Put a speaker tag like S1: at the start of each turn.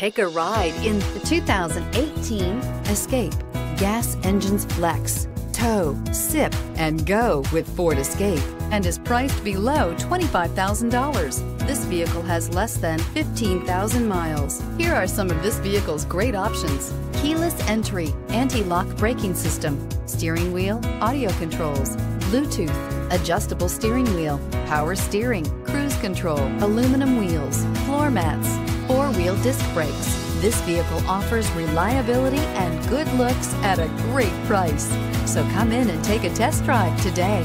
S1: Take a ride in the 2018 Escape. Gas engines flex, tow, sip, and go with Ford Escape and is priced below $25,000. This vehicle has less than 15,000 miles. Here are some of this vehicle's great options. Keyless entry, anti-lock braking system, steering wheel, audio controls, Bluetooth, adjustable steering wheel, power steering, cruise control, aluminum wheels, floor mats, four-wheel disc brakes. This vehicle offers reliability and good looks at a great price. So come in and take a test drive today.